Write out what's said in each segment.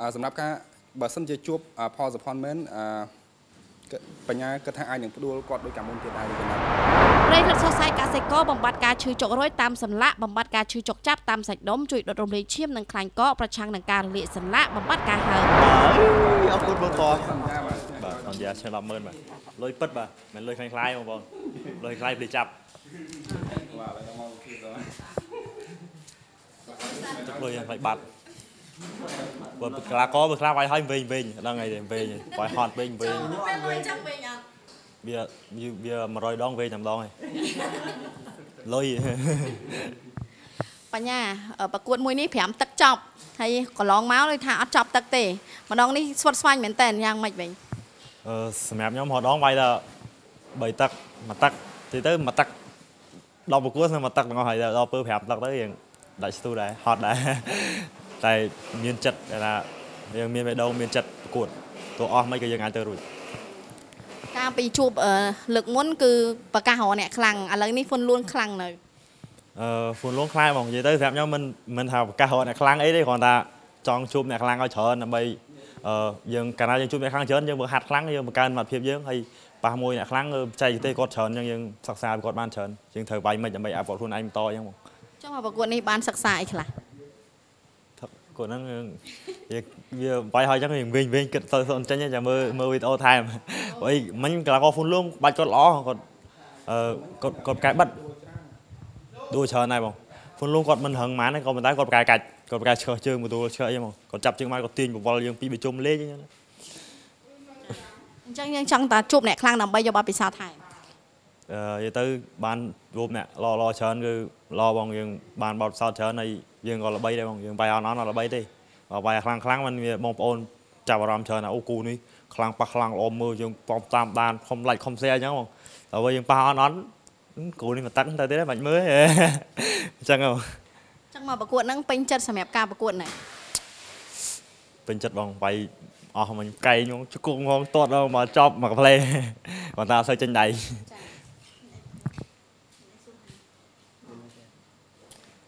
អឺសម្រាប់ការបើសិនជាជួបអ่าផលសផនមែនអឺគិតបញ្ញាគិតថាអាចនឹងផ្ដួលគាត់ដោយកាមុនទៀតដែរឬយ៉ាងណាព្រៃលិតសរសៃកសិករបំបត្តិការឈឺចុករយតាមសន្លាក់បំបត្តិការឈឺចុកចាប់តាមសាច់ដុំជួយដុតរំលាយឈាមនិងខ្លាញ់កកប្រឆាំងនឹងការរលាកសន្លាក់បំបត្តិការហើមអរគុណបងតសន្យាបាទបាទសន្យាឆ្លប់មើលបាទលុយពិតបាទមិនលុយខ្លាំងខ្លាយបងប្អូនលុយខ្លាយភ្លេចចាប់បាទឥឡូវមកទៀតដល់ទឹកលុយយ៉ាងខ្លាយបាត់ បើកលាករបើខ្លះវាយឲ្យវិញវិញដឹងអីទេវិញវាយហត់វិញវិញពេលលុយចាំវិញអត់វាវា100ដងវិញតែម្ដងឯងលុយបញ្ញាអឺប្រកួតមួយនេះ5ទឹកចប់ហើយកន្លងមកលើថាអត់ចប់ទឹកទេម្ដងនេះស្វិតស្វាញមែនតើយ៉ាងម៉េចវិញអឺសម្រាប់ខ្ញុំហោះដងវាយតែ3ទឹកមួយទឹកទីទៅមួយទឹកដល់ប្រកួតនៅមួយទឹកទាំងអស់ហើយដល់ពើ5ទឹកទៅយើងដាច់ស្ទូដែរហត់ដែរ តែមានចិត្តដែលថាយើងមានបេះដូងមានចិត្តប្រកួតទោះអស់មិនក៏យើងអាចទៅរួចកាលពីជួបអឺលើកមុនគឺប្រកាសរកអ្នកខ្លាំងឥឡូវនេះហ្វុនលួនខ្លាំងនៅអឺហ្វូនលងខ្លាយហ្មងនិយាយទៅសម្រាប់ខ្ញុំមិនមិនថាប្រកាសរកអ្នកខ្លាំងអីទេគ្រាន់តែចង់ជួបអ្នកខ្លាំងឲ្យច្រើនដើម្បីអឺយើងកាលណាយើងជួបអ្នកខ្លាំងច្រើនយើងបើហាត់ខ្លាំងយើងបង្កើនសមត្ថភាពយើងហើយប៉ះមួយអ្នកខ្លាំងគឺបច្ចេកទេសគាត់ច្រើនអញ្ចឹងយើងសិក្សាពីគាត់បានច្រើនយើងត្រូវវាយមិនដើម្បីអភិវឌ្ឍខ្លួនឯងបន្តអញ្ចឹងហ្មងចុះមកប្រកួតនេះបានសិក្សាអីខ្លះថា គាត់ហ្នឹងយើងយើងវាបាយហើយអញ្ចឹងយើងវិញវិញគិតទៅទៅចេញចាំមើលមើលវីដេអូថែមព្រោះអីមិញកីឡាករហ្វូនលងបាច់គាត់ល្អគាត់អឺគាត់គាត់កែបិទដួលច្រើនដែរបងហ្វូនលងគាត់មិនហឹងម៉ានទេក៏ប៉ុន្តែគាត់ប្រកែកាច់គាត់ប្រកែឈើជើងមកដួលឈើអីហ្មងគាត់ចាប់ជើងមកគាត់ទាញបវលយើងពីបជុំលេងអញ្ចឹងអញ្ចឹងយើងចង់តែជួបអ្នកខ្លាំងដើម្បីយកបទពិសោធន៍ថែមអឺ និយាយទៅបានរូបអ្នកល្អល្អច្រើនគឺល្អបងយើងបានបោតសោតច្រើនហើយយើងក៏ល្បីដែរបងយើងបាយអន់អន់អត់ល្បីទេបើបាយខ្លាំងខ្លាំងមិនវាបងប្អូនចាប់អារម្មណ៍ច្រើនណាអូគូនេះខ្លាំងប៉ះខ្លាំងល្អមើលយើងប៉ំតាមដានខំឡាច់ខំแชร์អញ្ចឹងបងតែបើយើងប៉ះអន់អន់គូនេះមកតឹងទៅទៀតមិនមើល អញ្ចឹងហ៎ អញ្ចឹងមកប្រកួតហ្នឹងពេញចិត្តសម្រាប់ការប្រកួតហ្នឹង ពេញចិត្តបងបាយអស់មិញកែងងជង្គង់ងទាត់ដល់មកចប់មកកាផ្លេ គាត់ថាអត់សូវចេញដៃ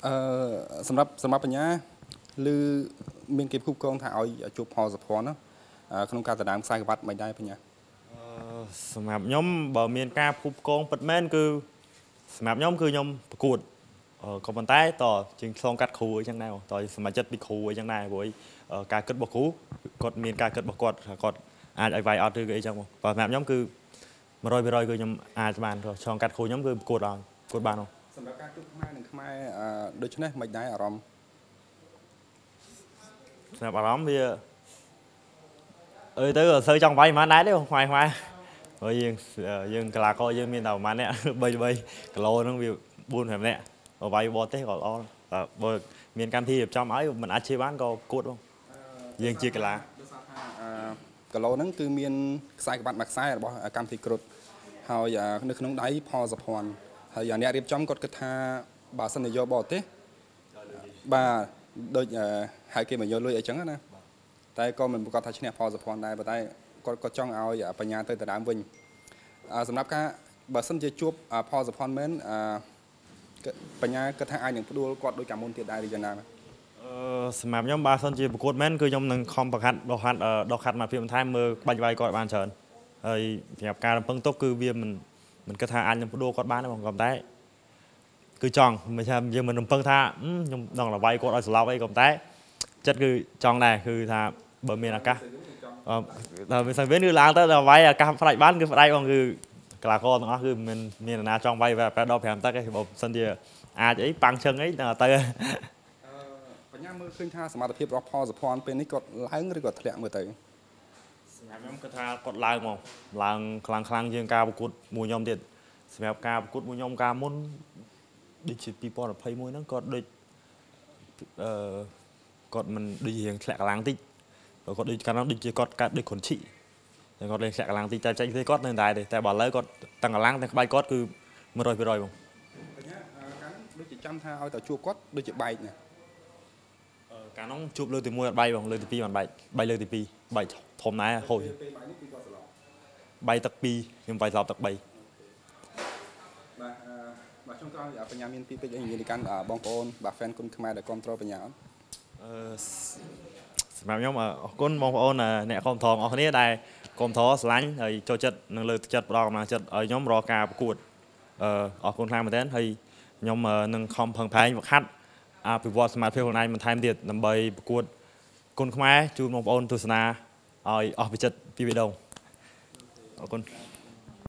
អឺសម្រាប់សម្រាប់បញ្ញាឬមានគេផ្គូផ្គងថាឲ្យជួបផលសផនណាអឺក្នុងការដណ្ដើមខ្សែក្រវ៉ាត់មិនដែរបញ្ញាអឺសម្រាប់ខ្ញុំបើមានការភូបកងពិតមែនគឺសម្រាប់ខ្ញុំគឺខ្ញុំប្រកួតអឺក៏ប៉ុន្តែតជាងឆ្លងកាត់គ្រូអីចឹងដែរបងតសមាជិកពីគ្រូអីចឹងដែរព្រោះអីអឺការគិតរបស់គ្រូគាត់មានការគិតរបស់គាត់ថាគាត់អាចឲ្យវាយអត់ឬក៏អីចឹងបងបើសម្រាប់ខ្ញុំគឺ100%គឺខ្ញុំអាចបានព្រោះឆ្លងកាត់គ្រូខ្ញុំគឺប្រកួតអត់ប្រកួតបានបងសម្រាប់ការជួបខ្មែរនិង ខ្មែរអឺដូច្នេះមិនដែរអារម្មណ៍សម្រាប់អារម្មណ៍វាអើយទៅអត់សូវចង់វាយប៉ុន្មានដែរទេបងខ្មែរខ្មែរព្រោះយើងយើងកីឡាករយើងមានតែប្រហែលអ្នក3 3គីឡូហ្នឹងវា4 5នាក់បើវាយបរទេសក៏ល្អតែបើមានកម្មវិធីរៀបចំឲ្យមិនអាចជិះបានក៏គួតបងយើងជាកីឡាដោយសារថាអឺគីឡូហ្នឹងគឺមានខ្សែក្រវ៉ាត់មួយខ្សែរបស់កម្មវិធីគ្រុតហើយអឺនៅក្នុងដៃផលសភ័នហើយអ្នករៀបចំគាត់គិតថា បើសិនជាយកបរទេសបាទដូចអឺហៅគេមកយកលុយអីចឹងណាតែក៏មិនប្រកាសថាឈ្នះផលសភ័នដែរប៉ុន្តែគាត់ក៏ចង់ឲ្យបញ្ញាទៅដណ្ដើមវិញអឺសម្រាប់ការបើសិនជាជួបអ่าផលសភ័នមែនអឺគិតបញ្ញាគិតថាអាចនឹងផ្ដួលគាត់ដោយកាមុនទៀតដែរឬយ៉ាងណាបាទអឺសម្រាប់ខ្ញុំបើសិនជាប្រកួតមែនគឺខ្ញុំនឹងខំប្រកាត់ដកហាត់អឺដកហាត់មកភាពបន្ថែមមើលបាច់វាយគាត់បានច្រើនហើយសម្រាប់ការរំពឹងទុកគឺវាមិនមិនគិតថាអាចនឹងបដូរគាត់បានទេបងក៏ប៉ុន្តែ គឺចង់មិនថាយើងមិនរំពឹងថាអឺខ្ញុំដល់តែវាយគាត់ឲ្យស្លាប់អីក៏ប៉ុន្តែចិត្តគឺចង់ដែរគឺថាបើមានឱកាសអឺដល់មានសង្វៀនគឺឡើងទៅដល់វាយឱកាសផ្ដាច់បានគឺផ្ដាច់បងគឺកីឡាករទាំងអស់គឺមិនមាននរណាចង់វាយប្រែដល់5ទឹកទេបើមិនសិនជាអាចអីប៉ាំងឈឹងអីដល់ទៅបញ្ញាមើលឃើញថាសមត្ថភាពរបស់ផលសភ័នពេលនេះគាត់ឡើងឬក៏ធ្លាក់មើលទៅសម្រាប់ខ្ញុំគឺថាគាត់ឡើងមកឡើងខ្លាំងខ្លាំងជាងការប្រកួតមួយខ្ញុំទៀតសម្រាប់ការប្រកួតមួយខ្ញុំការមុន ដូចជា2021ហ្នឹងគាត់ដូចអឺគាត់មិនដូចរៀងធ្លាក់កម្លាំងតិចព្រោះគាត់ដូចកាលនោះដូចជាគាត់កើតដូចគ្រុនឈីតែគាត់លេងធ្លាក់កម្លាំងតិចតែចេញទេគាត់នៅតែទេតែបើឥឡូវគាត់ទាំងកម្លាំងទាំងក្បាច់គាត់គឺ100%បងបញ្ញាកាលដូចជាចាំថាឲ្យតែជួបគាត់ដូចជាបែកណាអឺកាលនោះជួបលើកទី1អត់បាយបងលើកទី2មិនបាយបាយលើកទី2បាយធំណាស់ហូចពេលបែកនេះគឺគាត់ស្លាប់បាយទឹក2ខ្ញុំបាយស្លាប់ទឹក3បាទអឺបាទ ចុងក្រោយបញ្ញាមានពីពេចអីនិយាយទៅកាន់បងប្អូនបាទ fan គុណខ្មែរដែលគ្រប់គ្រងបញ្ញាអត់អឺសសសម្រាប់ខ្ញុំអរគុណបងប្អូនអ្នកគ្រប់គ្រងអស់គ្នាដែលគ្រប់គ្រងស្រឡាញ់ហើយចូលចិត្តនិងលើកទឹកចិត្តផ្ដល់កម្លាំងចិត្តឲ្យខ្ញុំរកការប្រកួតអឺអរគុណខ្លាំងមែនទែនហើយខ្ញុំនឹងខំប្រឹងប្រែងវឹកហាត់អភិវឌ្ឍសមត្ថភាពខ្លួនឯងបន្ថែមទៀតដើម្បីប្រកួតគុណខ្មែរជូនបងប្អូនទស្សនាឲ្យអស់ពីចិត្តពីបេះដូងអរគុណ